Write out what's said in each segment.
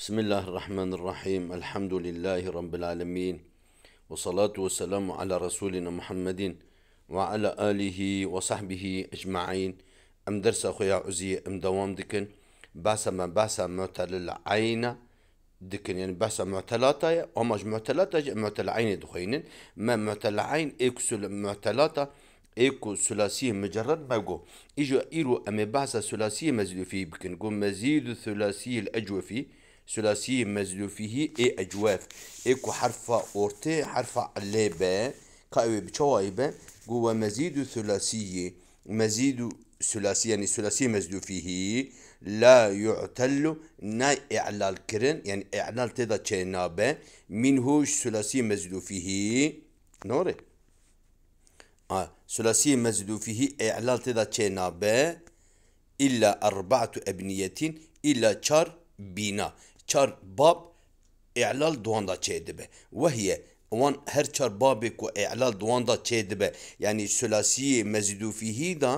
بسم الله الرحمن الرحيم الحمد لله رب العالمين والصلاة والسلام على رسولنا محمد وعلى آله وصحبه أجمعين أم درس أخويا عزي أم دوام دكن باسا ما باسا معتل العين دكن يعني باسا معتلاتا وماج معتلاتا معتل عين دخين ما معتل عين إكسل معتلاتا ايكو ثلاثية مجرد ما جو ايجو ايرو اما باسا ثلاثية مزيد فيه بكن قو مزيد ثلاثية الاجوفي ثلاثي مزلو فيه اي اجواف ايكو حرف اورتي حرف عليبه قاوي بشوايبه جوا مزيد ثلاثي مزيد ثلاثي يعني ثلاثي مزلو فيه لا يعتل نا اعلال كرن يعني اعلال تدا تشينابه منه ثلاثي مزلو فيه نوري آه ثلاثي مزلو فيه اعلال تدا تشينابه إلا أربعة أبنية إلا شار بنا چار باب اعلال دواندا چیده به وحیه وان هر چار بابی که اعلال دواندا چیده به یعنی سلاسی مزیدو فیهی دا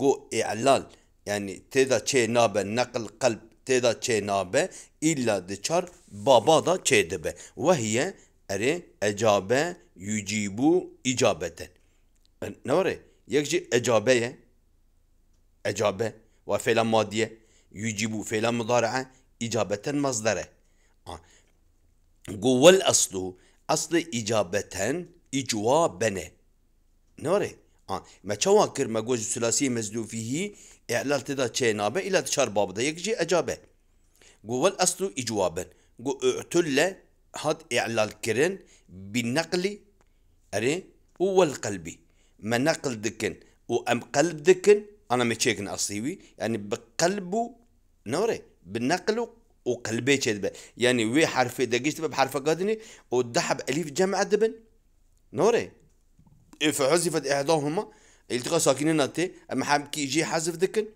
گو اعلال. یعنی تیدا چه نابه نقل قلب تیدا چه نابه ایلا ده چار بابا دا چیده به وحیه اره اجابه یجیبو اجابه تن نواره یک جی اجابه اجابه. و فعلا مادیه. یجیبو فعلا مدارعه felan madiye yucibu felan mudara'a إجابة مصدره آه. جوا الأصل أصل إجابة إجوابنا نوري آه. ما شواكر ما جوز ثلاثي مزلو فيه إعلال تدا تشينابه إلى تشار باب ده يجي أجابة جوا الأصل إجوابا جو اعتل هاد إعلال كرن بالنقل أري والقلبي ما نقل دكن وأم قلب دكن أنا متشيكن أصيوي يعني بقلبه نوري بالنقل وقلبي كذبه يعني وي حرف دقيت بحرف قادني ودحب ألف جمع دبن نوري. فحذفت إحداهما. التقى ساكنين تي أما حاب يجي حذف ذكن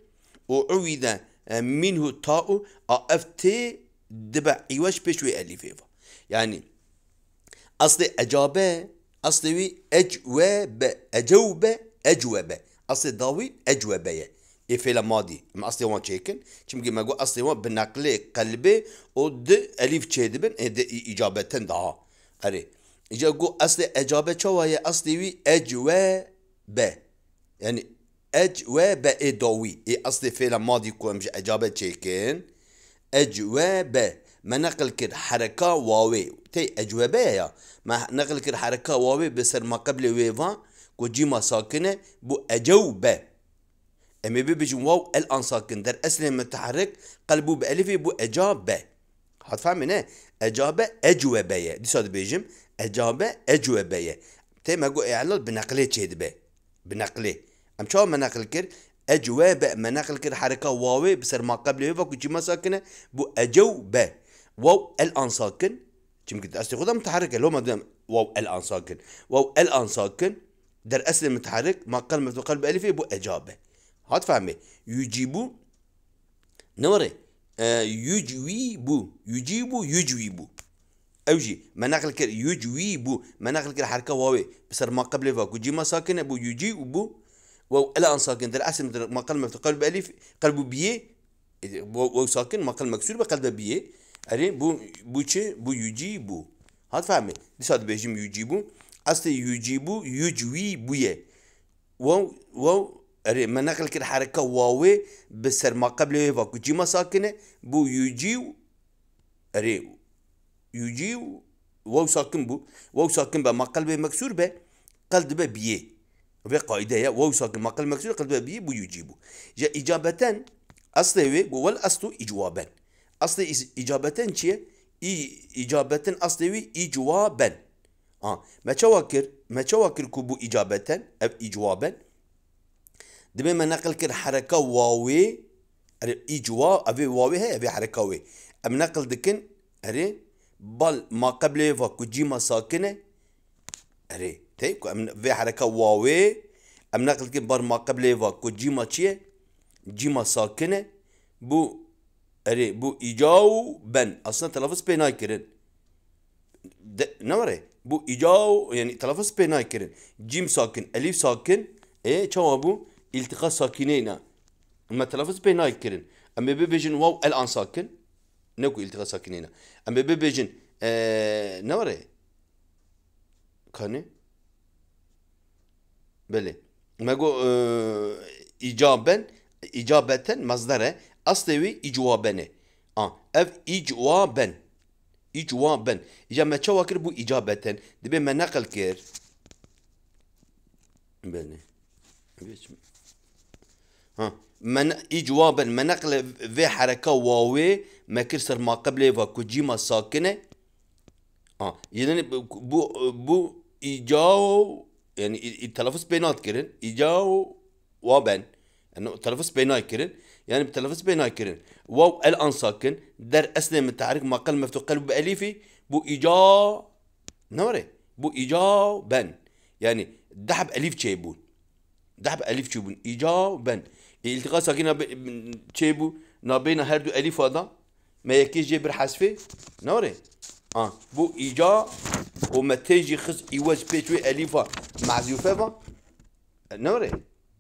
وعوذ منه تاء اف تي دبع. إيواش بشوي ألف يعني أصلي أجابة أصلي اجواب اجوب اجوب أصلي ضاوي اجوبه إفعل ماضي ما أصلي وان تشيكن. چمكي ما قول أصلي وان بنقل قلبي و د ألف تشيدبن د إجابة دها أري. إجا قول أصلي إجابة شو؟ هي أصلي وي أجواب يعني أجواب إدوي إي أصلي فعل ماضي كو مش إجابة تشيكن. أجواب ما نقل كر حركة واوي. تي أجوابة يا. ما نقل كر حركة واوي بسر ما قبل ويفا. كو جيما ساكنة بو أجوبه اما بيجي واو الان ساكن در اصل متحرك قلبو بالف بو إجابة. هتفهمنا إجابة اجوبه دي صاد بيجم إجابة اجوبه تي ما جو إعلال بنقله تشيد بنقله أم شو مناقل كر اجوبه مناقل كر حركة واوي بسر ما قبل يفا كجي ساكنه بو إجوبة. واو الان ساكن يمكن اصلي خدها متحركه لو ما واو الان ساكن واو الان ساكن در اصل متحرك ما قلب قلب الف بو إجابة. هات فهمي يجيبو نوري آه يجويبو يجيبو يجويبو اوجي مناقل كر يجويبو مناقل كر حركه واوي بسر ما قبل فاكو جيما ساكن ابو يجيبو و الان ساكن در اسم ما قلب قلب الف قلبو بيه و ساكن ما قلب مكسور بقلب بيه اري بو بو چه بو يجيبو هات فهمي دي صاد بيجيم يجيبو اصل يجيبو يجويبويه و و أري ما نقل كده حركة واوي بسر ما قبل يفا كجيما ساكنة بو يجيو أري يجيو واو ساكن بو واو ساكن با ما قلب مكسور با قلب با بيه في قاعدة يا واو ساكن ما قلب مكسور قلب بيه بو يجيبو جا إجابة أصلي والأصل إجوابا. أصلي إجابة شيء إي إجابة أصلي إجوابا. آه ما تشواكر ما تشواكر كوبو إجابة أو إجوابا. دبي ما نقل كر حركة واوي. إجوا أبي واوي هي أبي حركة واوي. أم نقل دكن أري بل ما قبل فا كجيما ساكنة أري تي أم في حركة واوي. أم نقل كن بر ما قبل فا كجيما تشيه جيما ساكنة. بو أري بو إجاو بن. أصلا تلفظ بيناي كرن. نوري. بو إجاو يعني تلفظ بيناي كرن. جيم ساكن ألف ساكن. إيه شو أبو التقاء ساكنين اما تلفظ بيناي كرن اما بيجن واو الان ساكن نكو التقاء ساكنين اما ببيجن آه نوري كاني بله ما جو آه إجابا إجابة مصدره أصلي إجوابنه آه اف إجوابا إجوابا إجا ما تشوا كر بو إجابة دبي ما نقل كير بله ها من إجوابا ما نقل في حركة واوي ما كرسر ما قبله وكجيما ساكنة. آه يعني بو بو إيجاو يعني التلفظ بينات كرن. إيجاو وابن. انه التلفظ بيناي كرن. يعني بتلفظ بيناي كرن. واو الآن ساكن. در اسلم التحريك ما قل مفتوح قلب بأليفي. بو إيجا نوري. بو إيجا بن. يعني دحب أليف تشيبون دحب أليف تشيبون إيجا بن. التقاء ساكنة تشيبو نابين هردو أليف هذا ما يكيش جبر حسفي نوري آه بو إيجا وما تيجي خص إيواز بيتوي أليفا معزوفة نوري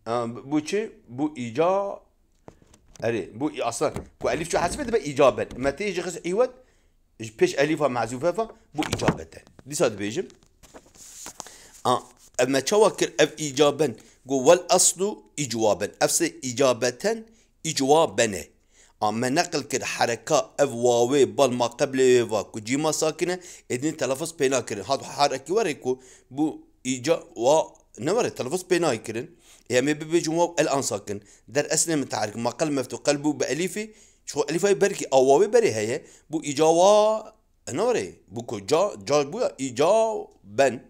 آه بو تشي بو إيجا أري بو أصلا كو أليف شو حسبت دبا إيجابا ما تيجي خص إيواد بيش أليفا معزوفة بو إيجابة دي صاد بيجم آه اما تشوكر اف ايجابا جو والاصل اجوابا افس اجابة اجوابا. أما نقل كر حركة اف واوي بل ما قبل ويفا كجيما ساكنة ادين تلفظ بينا كرن هاد حركة وريكو بو ايجا و نوري تلفظ بينا كرن يعني بيجي واو الآن ساكن. در اسنا متعرك ما قل مفتوح قلبه بأليفي. شو اليفي بركي أو واوي بري هي. بو ايجا و نوري. بو جا جا بو ايجا بن.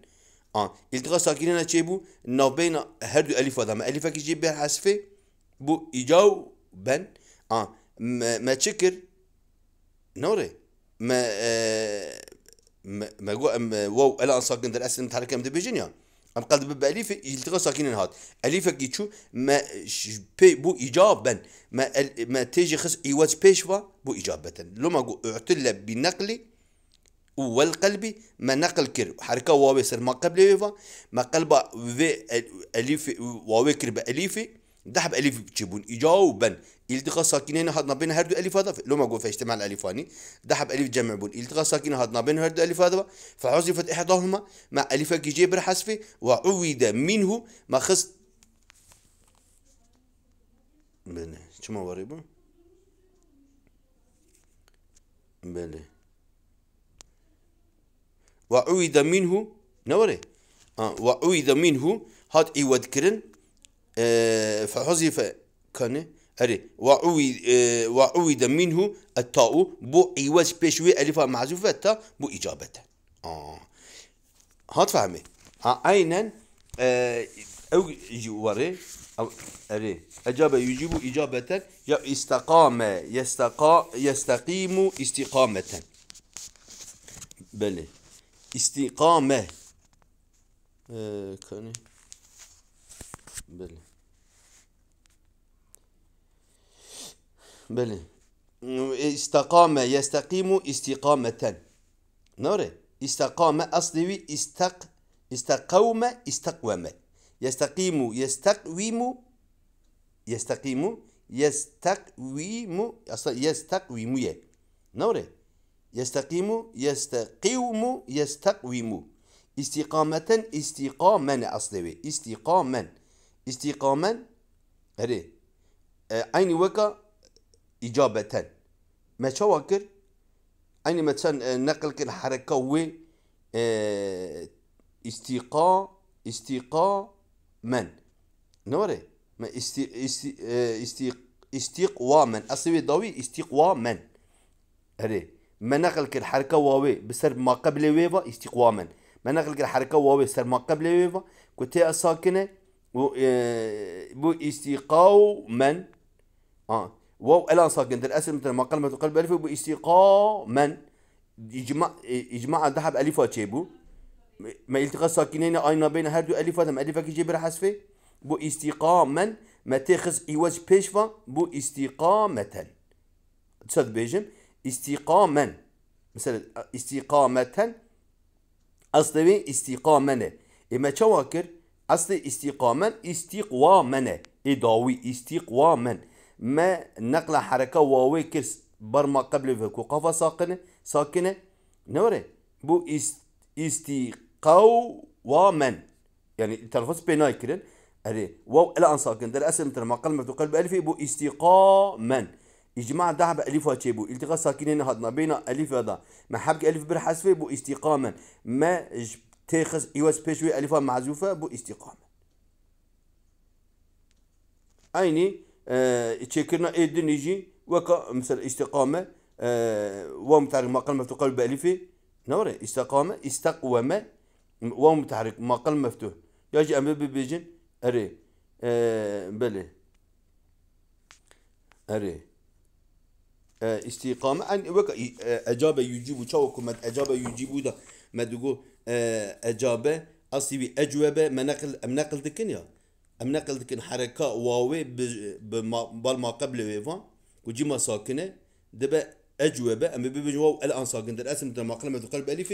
آه. التقاء ساكنين چه بو نابين هر دو الف آدم الف که جيب حذفه بو ايجاو بن آه ما, ما تشكر نوري ما آه ما ما واو الان ساكن در اسم متحركه مد بيجينيا ام قلب باليف التقاء ساكنين هاد الف كيتشو ما بي بو ايجابا ما ما تيجي خص ايواز بيشوا بو اجابه لو ما اعتل بنقل والقلب ما نقل كر حركة واو يصير ما قبل ويفا ما قلب في أليف واو كر أليف دحب أليف بتجيبون إجاوبا. إلتقاء ساكنين هاد بين هردو ألف هذا. لو ما قول في اجتماع الألفاني دحب أليف جمع بون. إلتقاء ساكنين هاد بين هردو ألف هذا. فحذفت إحداهما مع ألف جبر حذفه وعويد منه. ما خص بله. شو ما وريبه بله. وعويد منه نوري. آه وعويد منه هاد ايود كرن آه كان أري. وعويد آه وعويد منه التاء بو ايواز بيشوي الف معزوفة تا بو إجابة. آه. هاد فهمي. آه اينا آه أو وري أو أري. أجاب يجيب إجابة يا استقام يستقا يستقيم استقامه بله استقامة آه كان بله بله استقام يستقيم استقامة نوري استقام أصلي استق استقوم استقوم يستقيم يستقويم يستقيم يستقويم يستقويم نوري يستقيم يستقيم يستقوم. استقامة استقاما أصلي. استقاما استقاما. هري عيني وكا إجابة. ما شواكر؟ عيني مثلا نقل كل حركة و استقا استقا من نوري. ما است است است استقواما. أصلي ضوي استقواما. هري ما نقل كل حركة واوي بسر ما قبل ويفا استقواما. ما نقل كل حركة واوي بسر ما قبل ويفا. كتاء ساكنة بو استقاما آه. واو الان ساكن در اسم ما قلمة قلب ألف بو استقاما إجماع إجماع ذهب الف تشيبو ما التقى ساكنين اين بين هردو الف ما الف كي جبر حذفه بو استقاما ما تاخذ ايواز بيشفا بو استقامة تصد بيجم؟ استقاما. مثلا استقامة أصلي استقامنا إما شواكر أصلي استقاما استقواما. إضاوي استقواما. ما نقل حركة واوي كرس بر ما قبل فيكو قفا ساكنة ساكنة نوري. بو است استقاما يعني تلفظ بيناي كرن. أري. واو الآن ساكن در اسم مثل ما قال مفتوح قلب الف بو استقاما. إجماع دعب ألف واتشيبو. التقاء ساكنين هادنا بين ألف هذا ما حبك ألف بر حذف بو استقاما. ما تاخذ ايواز بيشوي ألف معزوفة بو استقاما. عيني آه تشكرنا ايدن يجي وكا مثل استقامة آه ومتحرك ما قال مفتوح قلب ألف نوري استقامة استقوم ومتحرك ما قال مفتوح. يجي أم بيجن أري آه بله أري. استقامة أن وكا أجابة يجيبو شو كم أجابة يجيبو ده ما آه أجابة أصلي أجوبة منقل منقل دكنيا منقل دكن حركة واوي بالما قبل ويفان. وجيما ساكنة دبا اجوبه اما بيجي واو الآن ساكن. در أسم ما قلمه قلب الف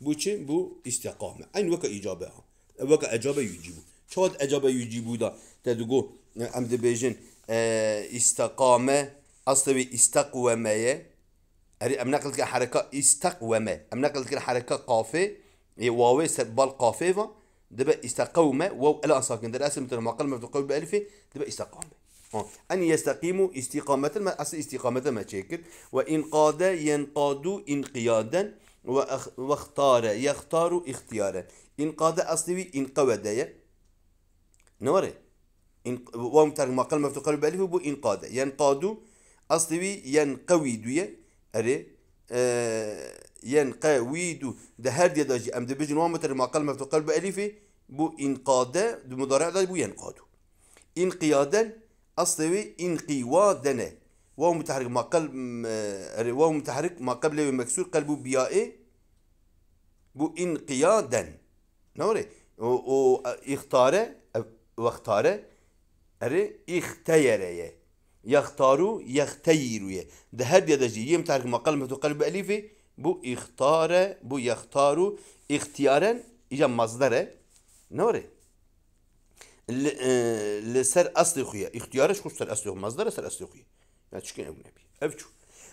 بو چه بو استقامه عين وكا إجابة وكا اجابه يجيبو شاد اجابه يجيبو دا؟ تدغو أم دبيجن استقامة استقومه اري أم نقلت حركة استقومه أم نقلت حركة قافه واو بال قافه دبا استقومه واو الان ساكن در اسم ما قلمه قلب الف دبا استقامه أن يستقيموا استقامة ما أصل استقامة ما شكل وإن قاد ينقاد انقيادا. واختار يختار اختيارا. إن قاد أصلي إن قود نوري. إن ومتر ما قال مفتوح قلب ألف بو إن قاد. ينقاد أصلي ينقويد أري آه ينقويد ده هر داجي. أم دبجن ومتر ما قال مفتوح قلب ألف بو إنقاد ده مضارع ده بو ينقاد انقيادا أصلي انقوادنا واو متحرك ما قلب واو متحرك ما قبله مكسور قلبه بيائي بو انقيادا نوري. و اختار واختار أري اختير يختارو يختيرو ده هر يدجي يم تحرك ما قلب قلب الف بو إختار بو يختارو. اختيارا إجا مصدره نوري. لسر أصل خويا. اختيارش خوش سر أصل مصدر سر أصل خويا. يعني شكين أبو نبي؟ أفشو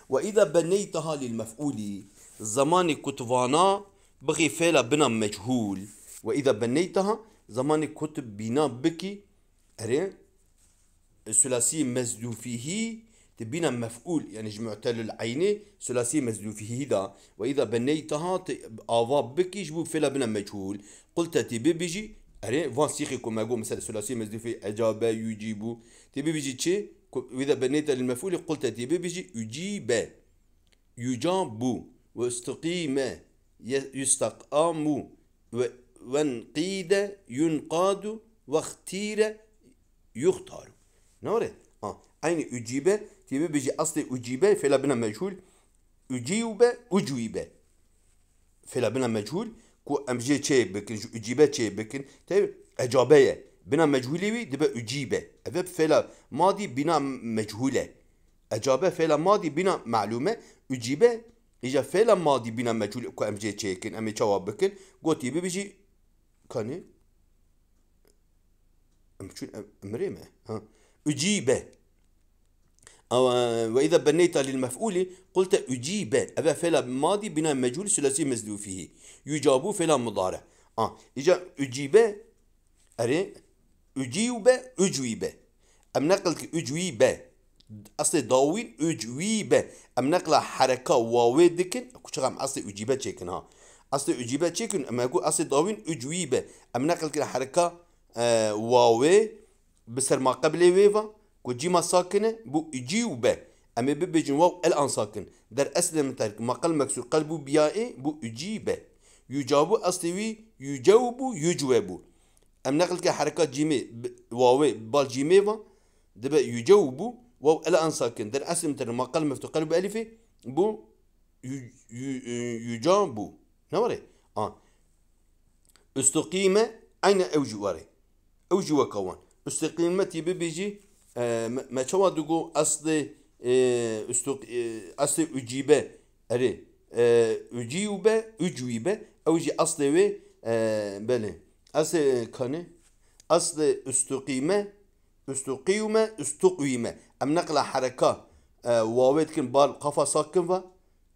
وإذا بنيتها للمفعول زمان كتوانا بغي فعل بنا مجهول. وإذا بنيتها زمان كتب بنا بكي أري ثلاثي مزدوفيه تبينا مفعول يعني جمعت العين ثلاثي مزدوفيه دا وإذا بنيتها آوا بكي جبو فعل بنا مجهول قلت تبي بيجي أري فان سيخي كما قول مثلا ثلاثي مزدوفي أجاب يجيب تبي بيجي تشي وإذا بنيت للمفعول قلت تبي بيجي يجيب يجاب واستقيم يستقام وانقيد ينقاد واختير يختار نوري آه عين أجيب تبي بيجي أصل أجيب فلا بنا مجهول أجيب أجويب فلا بنا مجهول كو امجي تشي بكن اجيبه تشي بكن تي اجابه بنا مجهولي وي دبا اجيبه افب فعل ماضي بنا مجهوله اجابه فعل ماضي بنا معلومه اجيبه اجا فعل ماضي بنا مجهول كو امجي تشي كن امي جواب بكن قوتي بيجي كاني امشون امريمه ها اجيبه أو وإذا بنيت للمفعول قلت أجيب. أبا فعل ماضي بناء مجهول ثلاثي مزدو فيه. يجاب فعل مضارع. آه إجا أجيب أري أجيب أجويب. أم نقلت أجويب. أصل داوين أجويب. أم نقل حركة واو دكن كشغام أصل أجيب تشيكن ها أصل أجيب تشيكن أما أقول أصل داوين أجويب. أم نقل حركة آه واو بسر ما قبل ويفا كجيما ساكنة بو اجيوبه اما ببجن واو الان ساكن. در اصل مترك ما قل مكسور قلبو بيائي بو اجيبه يجابو اصلي يجاوبو يجوبو أم نقل كي حركات جيمي واو بال جيمي با دبا يجاوبو واو الان ساكن در اصل مترك ما قل مفتوح قلب الفي بو يجابو نوري آه استقيمه اين اوجو وري اوجو وكوان استقيمه تبي بيجي ما شو دقو أصل استق أصل أجيبة أري أجيبة أجيبة أو جي أصل و بله أصل كانه أصل استقيمة استقيمة استقيمة أم نقل حركة آه واويت كن بال قفا ساكن فا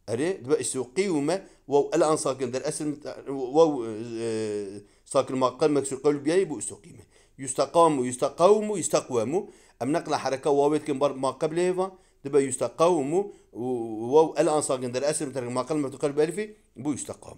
اري دبا يستقيم واو الان ساكن در اسم واو آه ساكن ما قل مكسور قلب بياي بو استقيم يستقام يستقوم يستقوم. أم نقل حركة واويت كن بال ما قبل فا دبا يستقوم. واو الان ساكن در اسم تر ما قل مكسور قلب الفي بو يستقام.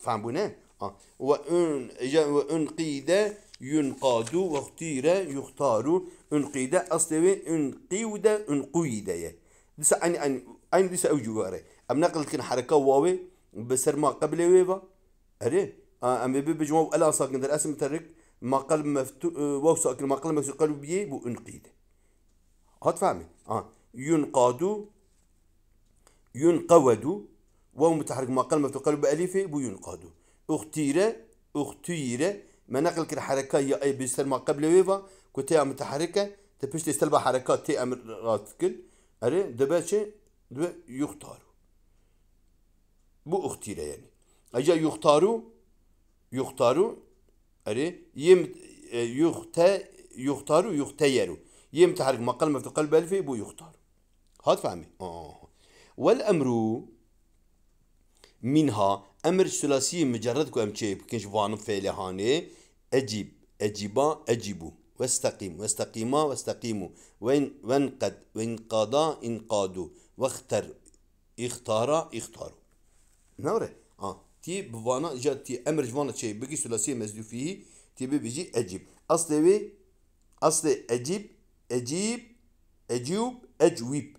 فهم بنا آه. وان وان قيد ينقاد واختير يختار. انقيد اصلي انقيد انقيد بس يعني أين بس أوجو أري. أم نقل كن حركة واوي بسر ما قبل ويفا أري. أم بي بجمع ألا ساكن در اسم ترك قلب مفتو ساكن قلب مفتو قلب بيه أنقيد. هات فهمي. آه. ينقاد ينقود واو متحرك ما قلب مفتو قلب أليفه بو ينقاد. أختير أختير ما نقل كده حركة يا أي بيصير ما قبل ويفا كتي متحركة تبش تستلبى حركات تي أمرات كل أري دبا شيء دبا يختاروا بو اختيره يعني. أجا يختاروا يختاروا أري؟ يم يخت يختاروا يختيروا يم تحرك ما قلب في قلب ألفي بو يختاروا هاد فهمي؟ آه والأمر منها أمر ثلاثي مجرد كو امشي بكنش فانو فعل هاني. أجيب أجيبا أجيبو. واستقيم واستقيما واستقيموا وين وانقد وانقادا انقادوا واختر اختارا اختاروا نوري. آه تي بفانا جات تي أمر جوانا شيء بقي ثلاثي مزدو فيه تي بيجي أجيب. أصلي وي؟ أصلي أجيب أجيب أجيب أجويب.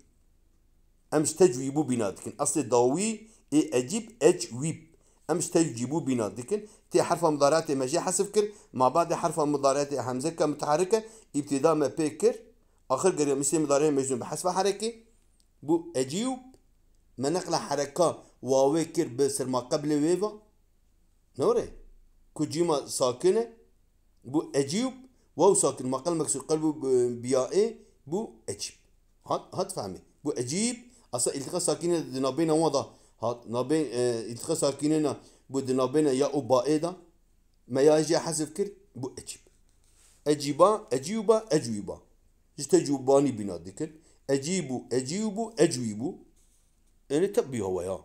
أمش تجويبو بيناتكن أصلي ضاوي إي أجيب أجويب. أمش تجيبو بنا ديكن تي حرف مضارعتي ماشي حسب كر مع بعض حرف مضارعتي همزه متحركة ابتداء ما بيكر آخر قرية مثل مضارع مجنون بحسب حركة. بو أجيب ما نقل حركه واو كر بسر ما قبل ويفا نوري كجيما ساكنه بو أجيب واو ساكن ما قل مكسور قلبه بيائي بو أجيب هات هات فهمي بو أجيب أصلا التقاء ساكنه نابين وضع هات نابين آه التقاء ساكنين بود نابين يا وبائدا ما يجي حذف كر بو أجيب اجيبا اجيبا اجويبا يستجوباني بنا ذكر اجيبو اجيبو اجويبو يعني تبي هو يا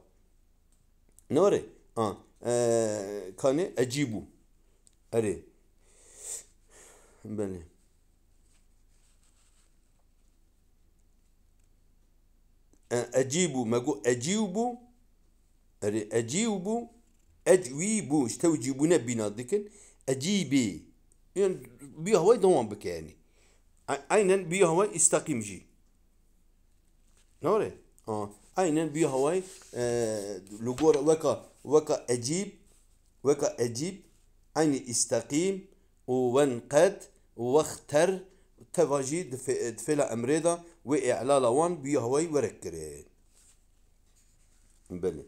نوري آه, آه كان اجيبو اري بله. اجيبو ما أقول اجيبو اري اجيبو اجويبو اشتو جيبونا بنا ذكر اجيبي يعني بيها هواي دوام بك يعني اينا بيها هواي استقيم جي اينا بيها هواي آه لغور وكا وكا أجيب وكا أجيب اين استقيم وانقد واختر تفاجي دفلا امريضا وإعلال وان بيها هواي وركرين بلي.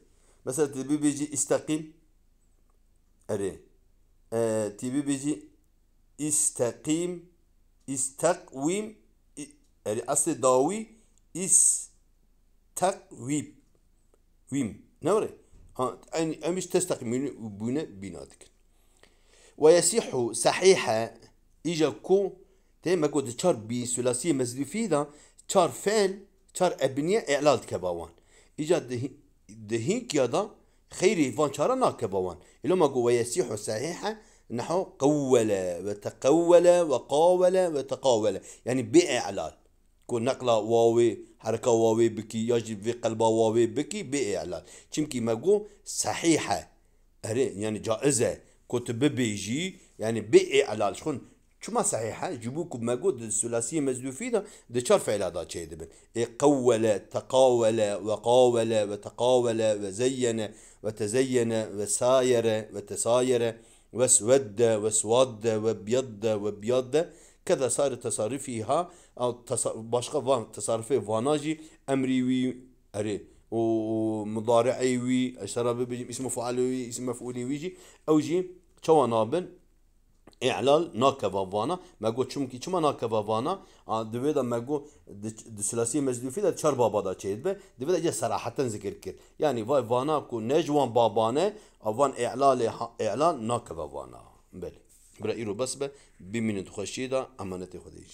مثلا تبي بيجي استقيم أري. آه تبي بيجي استقيم استقويم أري. اصل داوي استقويم ويم. نوري. ها يعني مش تستقيم بنا بيناتك. ويصح صحيحة إجا كو تيما قد تشار بي ثلاثية مزدوفي دا تشار فعل تشار أبنية إعلال كباوان إجا دهينك يدا خيري فان شارا ناكبوان. إلو ما قوة يسيح صحيحة نحو قول وتقول وقاول وتقاول. يعني بإعلان كون نقلة واوي حركة واوي بكي يجب في قلبه واوي بكي بإعلان. چمكي ما قو؟ صحيحة. يعني جائزة. كتب بيجي يعني بإعلان. شخون شو ما صحيحة؟ جيبوكم بمجهود الثلاثية مزدوفية ده شار فعل هذا شيء إيه قول تقاول وقاول وتقاول وزين وتزين وساير وتساير وسود وسود وبيض وبيض. Keza sarı tasarrufiha başka van tasarrufi vanajı emrivi eri ومضارعي شرب بيجي اسمه فعلوي اسمه مفعولي ويجي او جي تشوا نابن اعلال ناكا بابانا ما قلت چونكي چما ناكا بابانا دوي دا ما قلت دسلاسي مزدوفي دا چار بابا دا چيد به دوي دا جا صراحة ذكر كر يعني واي فانا كو نجوان بابانا وان اعلال اعلال ناكا بابانا بلي برای ایرو بس به بمینت خوشی دا امانت خودی